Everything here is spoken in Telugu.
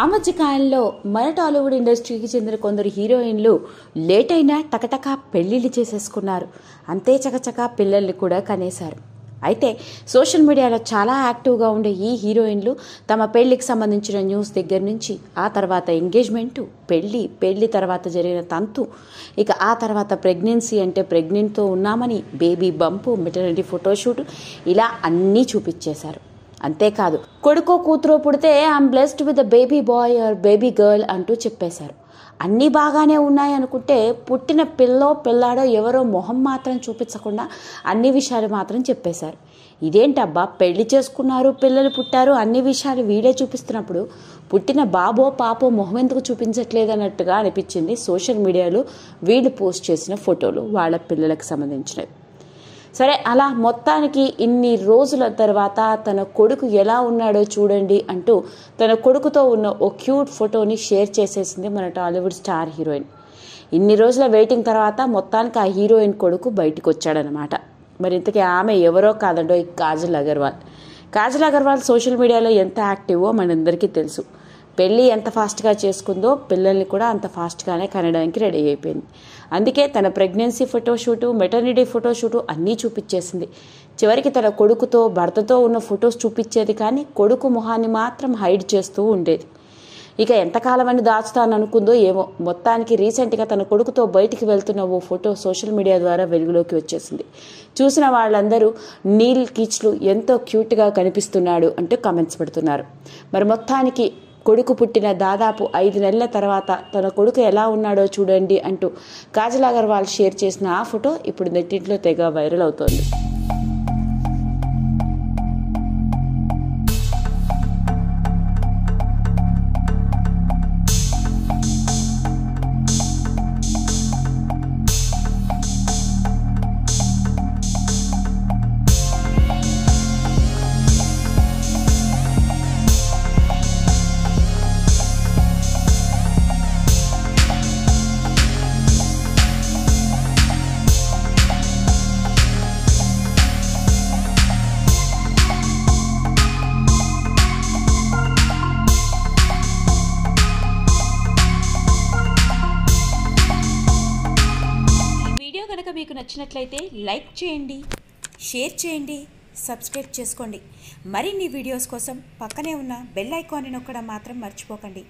ఆ మధ్యకాలంలో మన టాలీవుడ్ ఇండస్ట్రీకి చెందిన కొందరు హీరోయిన్లు లేట్ అయినా టకటకా పెళ్ళిళ్ళు చేసేసుకున్నారు. అంతే చకచకా పిల్లల్ని కూడా కనేశారు. అయితే సోషల్ మీడియాలో చాలా యాక్టివ్గా ఉండే ఈ హీరోయిన్లు తమ పెళ్ళికి సంబంధించిన న్యూస్ దగ్గర నుంచి ఆ తర్వాత ఎంగేజ్మెంటు పెళ్ళి పెళ్ళి తర్వాత జరిగిన తంతు ఇక ఆ తర్వాత ప్రెగ్నెన్సీ అంటే ప్రెగ్నెంట్తో ఉన్నామని బేబీ బంపు మెటర్నిటీ ఫోటోషూట్ ఇలా అన్నీ చూపించేశారు. అంతేకాదు కొడుకో కూతురో పుడితే I'm blessed with baby boy or baby girl అంటూ చెప్పేశారు. అన్నీ బాగానే ఉన్నాయి అనుకుంటే పుట్టిన పిల్లో పిల్లాడో ఎవరో మొహం మాత్రం చూపించకుండా అన్ని విషయాలు మాత్రం చెప్పేశారు. ఇదేంటబ్బా పెళ్ళి చేసుకున్నారు పిల్లలు పుట్టారు అన్ని విషయాలు వీడే చూపిస్తున్నప్పుడు పుట్టిన బాబో పాపో మొహం ఎందుకు చూపించట్లేదు అన్నట్టుగా అనిపించింది సోషల్ మీడియాలో వీళ్ళు పోస్ట్ చేసిన ఫోటోలు వాళ్ళ పిల్లలకు సంబంధించినవి. సరే అలా మొత్తానికి ఇన్ని రోజుల తర్వాత తన కొడుకు ఎలా ఉన్నాడో చూడండి అంటూ తన కొడుకుతో ఉన్న ఓ క్యూట్ ఫోటోని షేర్ చేసేసింది మన టాలీవుడ్ స్టార్ హీరోయిన్. ఇన్ని రోజుల వెయిటింగ్ తర్వాత మొత్తానికి ఆ హీరోయిన్ కొడుకు బయటకు వచ్చాడనమాట మరి ఇంతకీ ఆమె ఎవరో కాదండో ఈ కాజల్ అగర్వాల్. కాజల్ అగర్వాల్ సోషల్ మీడియాలో ఎంత యాక్టివో మనందరికీ తెలుసు. పెళ్ళి ఎంత ఫాస్ట్గా చేసుకుందో పిల్లల్ని కూడా అంత ఫాస్ట్గానే కనడానికి రెడీ అయిపోయింది. అందుకే తన ప్రెగ్నెన్సీ ఫోటోషూటు మెటర్నిటీ ఫోటోషూటు అన్నీ చూపించేసింది చివరికి తన కొడుకుతో భర్తతో ఉన్న ఫొటోస్ చూపించేది కానీ కొడుకు మొహాన్ని మాత్రం హైడ్ చేస్తూ ఉండేది. ఇక ఎంతకాలం అని ఏమో. మొత్తానికి రీసెంట్గా తన కొడుకుతో బయటికి వెళ్తున్న ఓ ఫోటో సోషల్ మీడియా ద్వారా వెలుగులోకి వచ్చేసింది. చూసిన వాళ్ళందరూ నీల్ కిచ్లు ఎంతో క్యూట్గా కనిపిస్తున్నాడు అంటూ కమెంట్స్ పెడుతున్నారు. మరి మొత్తానికి కొడుకు పుట్టిన దాదాపు ఐదు నెలల తర్వాత తన కొడుకు ఎలా ఉన్నాడో చూడండి అంటూ కాజల్ అగర్వాల్ షేర్ చేసిన ఆ ఫోటో ఇప్పుడు నెట్టింట్లో తెగ వైరల్ అవుతోంది. మీకు నచ్చినట్లయితే లైక్ చేయండి షేర్ చేయండి సబ్స్క్రైబ్ చేసుకోండి. మరిన్ని వీడియోస్ కోసం పక్కనే ఉన్న బెల్ ఐకాన్ని నొక్కడం మాత్రం మర్చిపోకండి.